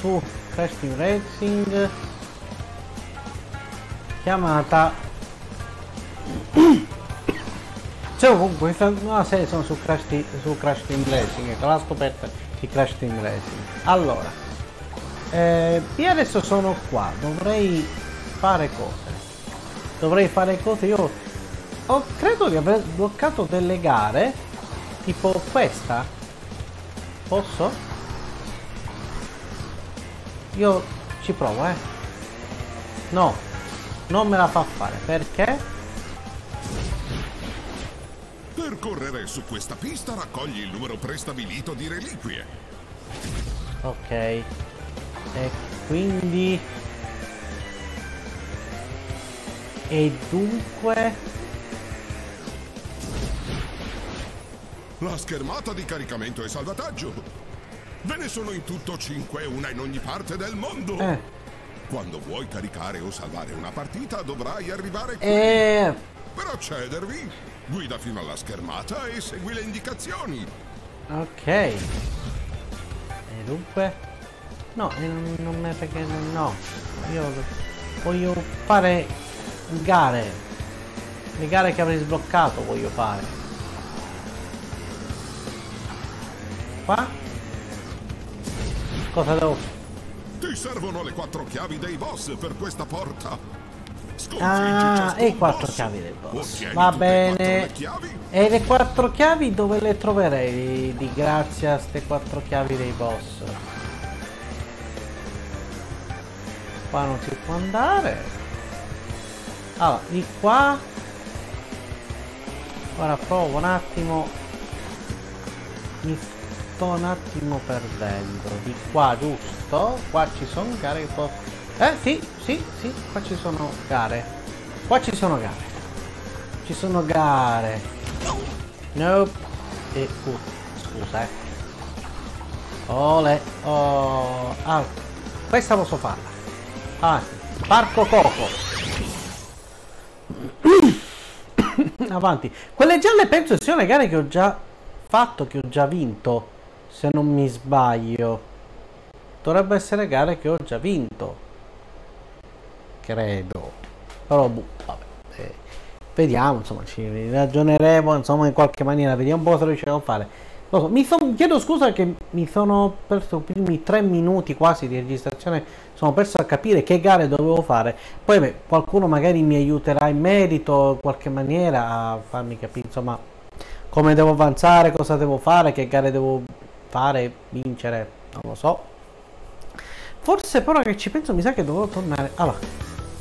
su Crash Team Racing chiamata cioè comunque questa nuova serie sono su Crash, Team, su Crash Team Racing ecco la scoperta di Crash Team Racing. Allora eh, io adesso sono qua dovrei fare cose. Dovrei fare cose io ho, credo di aver bloccato delle gare tipo questa. Posso? Io ci provo eh no non me la fa fare perché? Per correre su questa pista raccogli il numero prestabilito di reliquie. ok e quindi e dunque La schermata di caricamento e salvataggio. Ve ne sono in tutto 5, una in ogni parte del mondo. eh, Quando vuoi caricare o salvare una partita dovrai arrivare qui. eh. Per accedervi, guida fino alla schermata e segui le indicazioni. ok. E dunque? No non, non me perché no. Io voglio fare gare. Le gare che avrei sbloccato voglio fare. Qua cosa devo Ti servono le quattro chiavi dei boss per questa porta. Sconfiggi Ah, e quattro boss. chiavi del boss. Va bene. E le quattro chiavi dove le troverei di grazie a ste quattro chiavi dei boss? Qua non si può andare. Allora, di qua. Ora provo un attimo. Mi sto un attimo perdendo. Di qua, giusto? Qua ci sono gare che posso... Eh, sì, sì, sì, qua ci sono gare. Qua ci sono gare. Ci sono gare. Nope. E, uh, scusa, eh. Ole. Oh. Ah, questa posso farla. Ah, Parco Coco. Avanti. Quelle gialle penso siano le gare che ho già fatto, che ho già vinto. Se non mi sbaglio. Dovrebbe essere gare che ho già vinto. Credo. Però, boh, vabbè. eh, vediamo, insomma, ci ragioneremo, insomma, in qualche maniera. Vediamo un po' se riusciremo a fare. Mi son- chiedo scusa che mi sono perso i primi tre minuti quasi di registrazione. Sono perso a capire che gare dovevo fare. Poi, beh, qualcuno magari mi aiuterà in merito, in qualche maniera, a farmi capire, insomma, come devo avanzare, cosa devo fare, che gare devo fare, vincere, non lo so. Forse però che ci penso mi sa che dovevo tornare. Allora,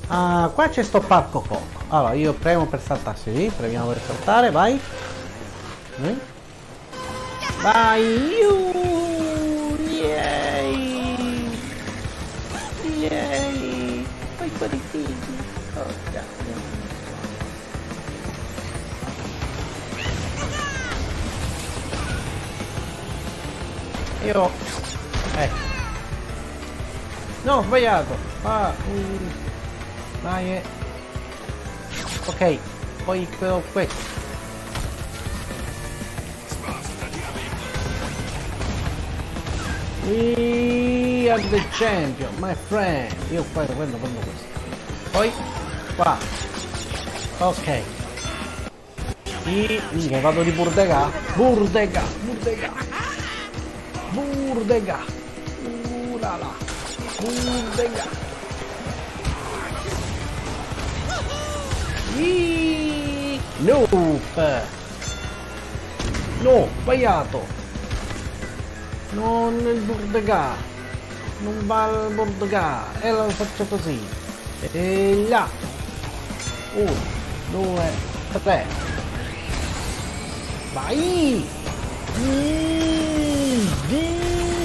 ah, qua c'è sto parco Coco. Allora, io premo per saltarsi lì, premiamo per saltare, vai. Eh? Vai, iu, yay, yay, vai quelli fighi. Oh, cazzo. Io... Eh. No, ho sbagliato. Ah, mm, dai. eh. Ok, poi però questo. We the champion, my friend. Io poi prendo, prendo questo. Poi, qua. Ok. E vado di burdega. Burdega, burdega. Burdega. Urala. Burdega. Iii. Nope. No, sbagliato. Non il burdega. Non va il burdega. E lo faccio così. E là. Uno, due, tre. Vai! Mm,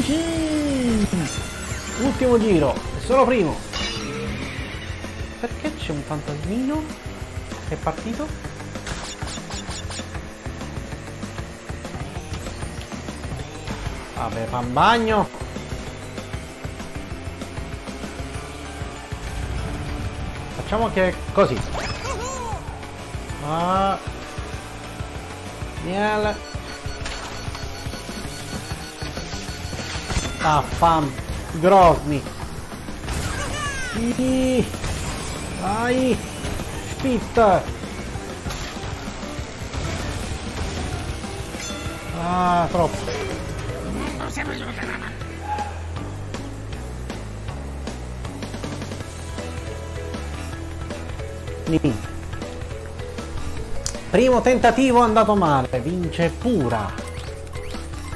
vinci! Ultimo giro, è solo primo. Perché c'è un fantasmino? Che è partito? Vabbè, fa un bagno. Facciamo che così. Ah. Miele. Fam. Grosni. Sì. Vai. Spit. Ah, troppo. Primo tentativo è andato male, vince pura.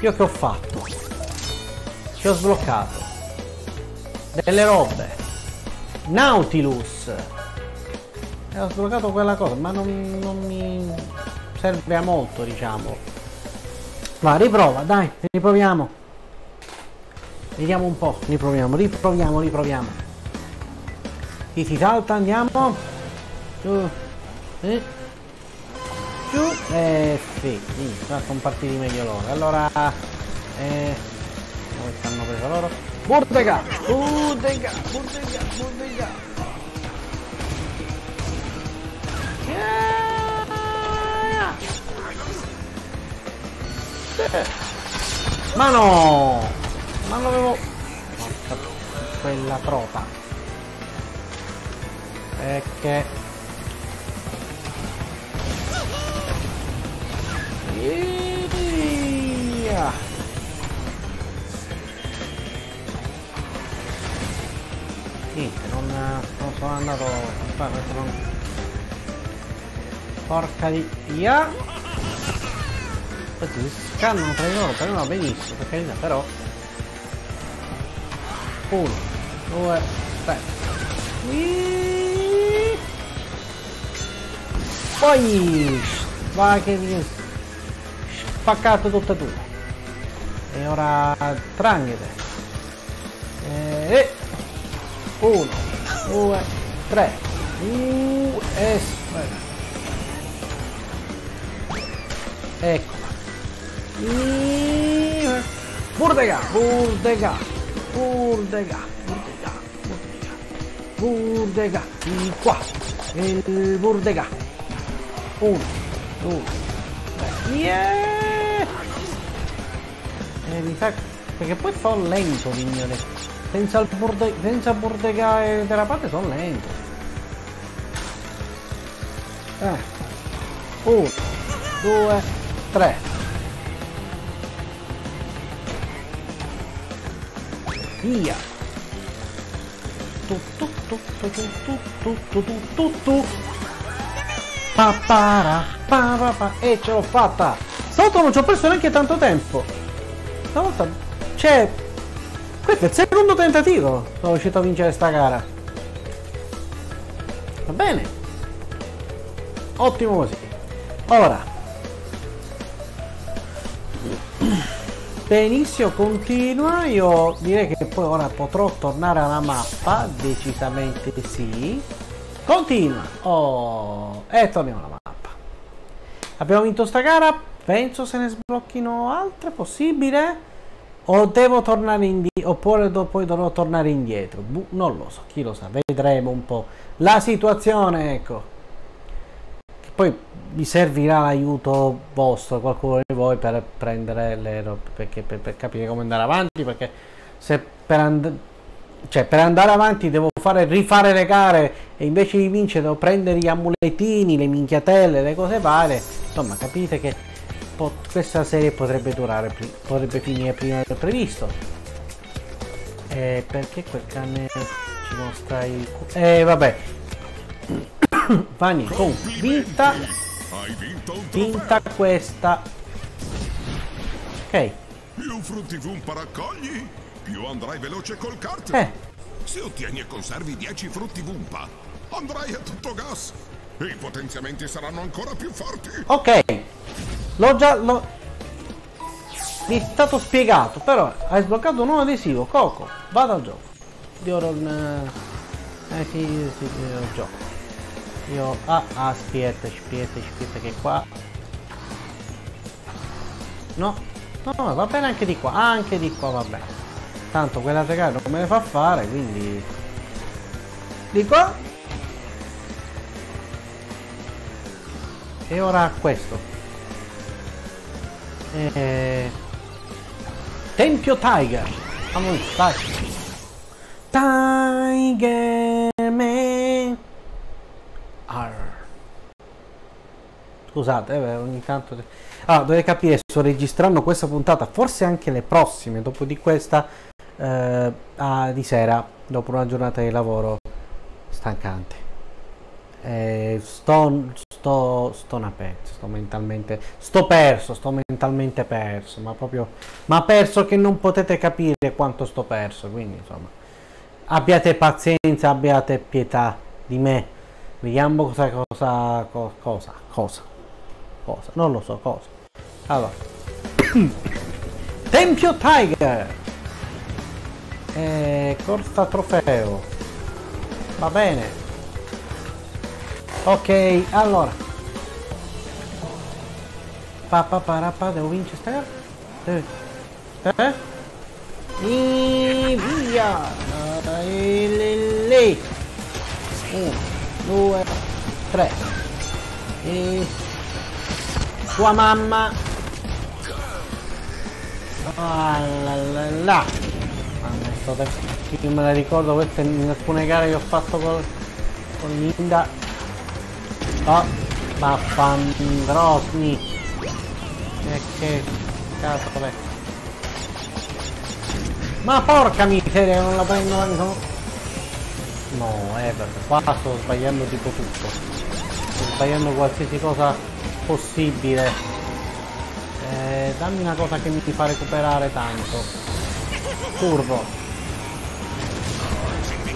Io che ho fatto? Ci ho sbloccato. Delle robe. Nautilus. E ho sbloccato quella cosa, ma non, non mi serve a molto, diciamo. Va, riprova, dai, riproviamo. Vediamo un po', riproviamo, riproviamo, riproviamo. Chi si salta, andiamo. Giù. Eh. Giù. Eh sì, sì, sono partiti meglio loro. Allora, eh, dove stanno preso loro? Burdega! Burdega! Burdega! Burdega! Yeah! Ma no! Ma non avevo... Porca quella trota. Perché... Via! Niente, non, sono andato... Aspetta, non... Porca di... Via! Questi si scannano tra di loro, però no, benissimo, per carità, però... Uno, due, tre. Whee! Poi! Va che mi... Spaccato tutte e due. E ora... Tranghete. E... Uno, due, tre. Uh, e... Ecco. Burdega, Burdega, Burdega, Burdega, Burdega, Burdega, di qua, il Burdega, uno, due, yeah! E mi sa, perché poi sono lento mignone, Senza, borde... senza Bordega e Derapate sono lento Eh. Uno, due, tre. Via. Tutto, tutto, tutto, tutto, tutto, E ce l'ho fatta. Sotto non ci ho perso neanche tanto tempo. Stavolta c'è questo è il secondo tentativo! Sono riuscito a vincere sta gara! Va bene! Ottimo così! Ora... Benissimo, continua. Io direi che poi ora potrò tornare alla mappa. Decisamente sì. Continua. Oh, e torniamo alla mappa. Abbiamo vinto sta gara. Penso se ne sblocchino altre. Possibile? O devo tornare indietro? Oppure poi dovrò tornare indietro? Buh, non lo so. Chi lo sa. Vedremo un po' la situazione. Ecco. Che poi vi servirà l'aiuto vostro, qualcuno di voi per prendere le robe, perché, per, per, capire come andare avanti, perché se per, and cioè, per andare avanti devo fare, rifare le gare e invece di vincere devo prendere gli amuletini, le minchiatelle, le cose varie, insomma capite che questa serie potrebbe durare, potrebbe finire prima del previsto. Eh, perché quel cane ci mostra il... Eh vabbè. Fanny, comunque, vinta hai Vinta questa. Ok. Più frutti Vumpa raccogli, più andrai veloce col kart. Eh. Se ottieni e conservi 10 frutti Vumpa, andrai a tutto gas. E i potenziamenti saranno ancora più forti. Ok. L'ho già... L'ho... Mi è stato spiegato, però hai sbloccato un nuovo adesivo. Coco, vado al gioco. Di ora un... Eh sì, sì, sì, il gioco. Io... Ah, aspetta, aspetta, aspetta che qua... No, no, va bene anche di qua, anche di qua va bene. Tanto quella gara non me le fa fare, quindi... Di qua... E ora questo. E... Tempio Tiger. Vamos, dai. Tiger Man. Arr. Scusate, eh, ogni tanto... Ah, dovete capire, sto registrando questa puntata, forse anche le prossime, dopo di questa, eh, ah, di sera, dopo una giornata di lavoro stancante. Eh, sto, sto, sto una pezza, sto mentalmente, sto perso, sto mentalmente perso, ma proprio, ma perso che non potete capire quanto sto perso, quindi insomma, abbiate pazienza, abbiate pietà di me, vediamo cosa, cosa, cosa, cosa, cosa, non lo so, cosa. Allora, Tempio Tiger, eh, corsa trofeo, va bene. Ok, allora. Papà parapà, devo vincere Eh? Eh? E via! E lì! Uno, due, tre. E... Sua mamma! Ah, la, la, la. Ah, io me la ricordo queste in alcune gare che ho fatto con, con Linda Oh, vaffangrosni. E che cazzo è? Ma porca miseria, non la prendo no. No, eh, perché qua sto sbagliando tipo tutto. Sto sbagliando qualsiasi cosa possibile. Eh, dammi una cosa che mi fa recuperare tanto. Turbo.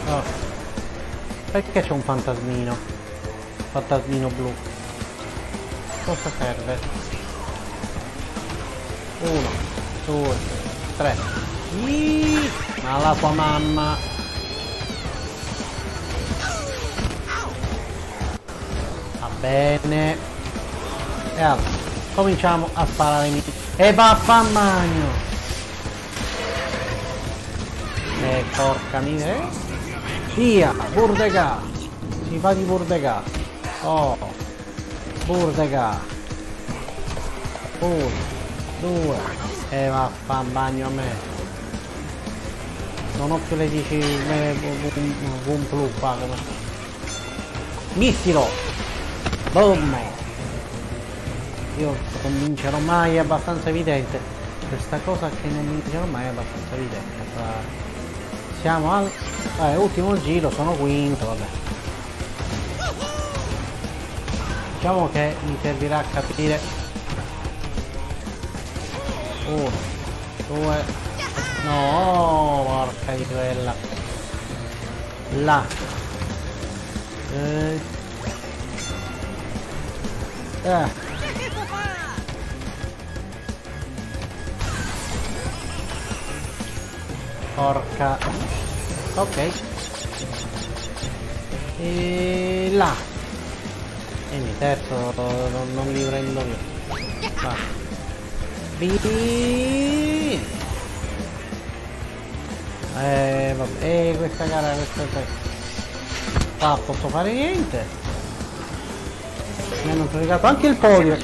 Oh. Perché c'è un fantasmino? Fantasmino blu. Cosa serve? uno due tre. Iii, ma la tua mamma. Va bene. E allora cominciamo a sparare i e vaffanmagno. E porca miseria. Via burdega si fa di burdega Oh, Burdega. Uno, due. E va fa un bagno a me. Non ho più le 10 un blu qua come. Missilo! Boom! Io non vincerò mai, è abbastanza evidente. Questa cosa che non vincerò mai è abbastanza evidente. Siamo al eh, ultimo giro, sono quinto, vabbè. Diciamo che mi servirà a capire uno due no porca di quella. Là. Eh. Eh. porca. Ok. E là quindi terzo non, non li prendo più. Va. Eh vabbè, eh, questa gara questa qua ah, posso fare niente. Mi hanno fregato anche il podio.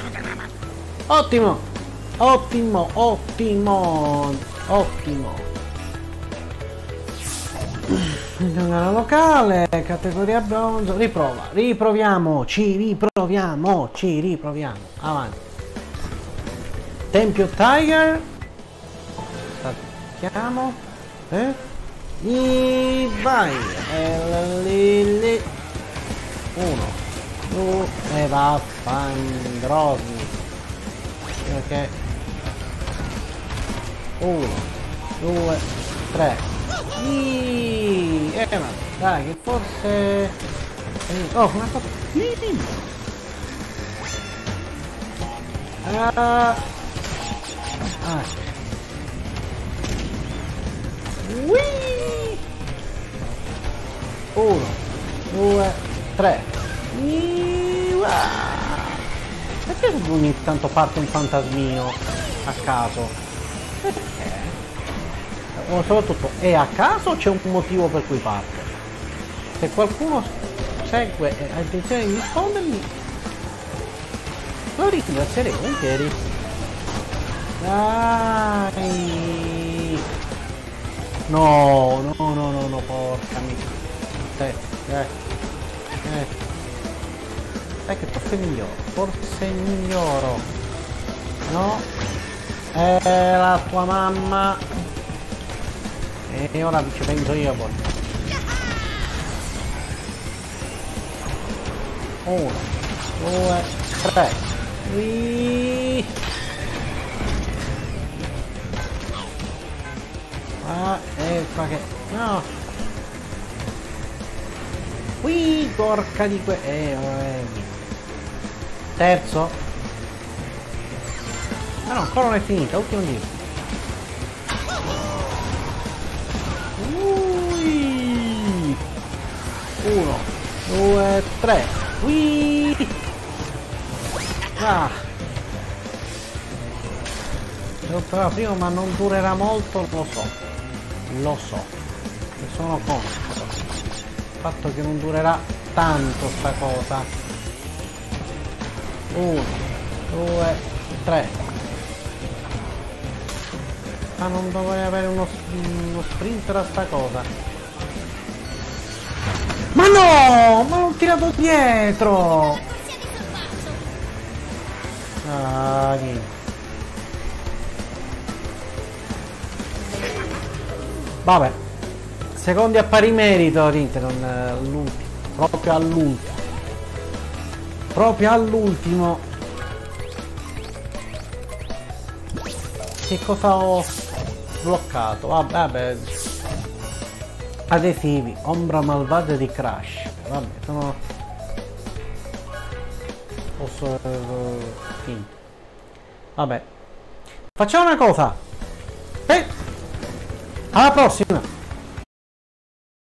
Ottimo! Ottimo, ottimo, ottimo. Gara locale, categoria bronzo, riprova, riproviamo, ci riproviamo, ci riproviamo, avanti. Tempio Tiger, stacchiamo, eh? E vai, lì, lì. uno, due, e vaffangrosi, ok, uno, due, tre, eh, ma dai, che forse... Oh, una cosa... Ah. Ah. Whee! Uno, due, tre. Perché ogni tanto parte un fantasmino a caso? Perché? Ma soprattutto è a caso o c'è un motivo per cui parte? Se qualcuno segue e ha intenzione di rispondermi, lo ringrazierei volentieri. Dai! No, no, no, no, no, Eh, eh, eh. Sai che forse è migliore, forse miglioro. No? È la tua mamma. E ora ci penso io poi. Uno, due, tre. Whee! Ah, e qua che... No! Qui, porca di que... Eh, eh. Terzo. Ma no, ancora non è finita, ultimo giro. 1, 2, 3. qui! Ah! L'ho provato prima ma non durerà molto, lo so. Lo so. Ne sono conscio. Il fatto che non durerà tanto sta cosa. 1, 2, 3 ma non dovrei avere uno, uno sprinter a sta cosa ma no! Ma l'ho tirato dietro! Ah. Vabbè. Secondi a pari merito, niente, non all'ultimo. Proprio all'ultimo. Proprio all'ultimo. Che cosa ho bloccato? Vabbè, vabbè. Adesivi, ombra malvagia di Crash. Vabbè, sono... Posso... Sì. Vabbè. Facciamo una cosa. Eh. Alla prossima.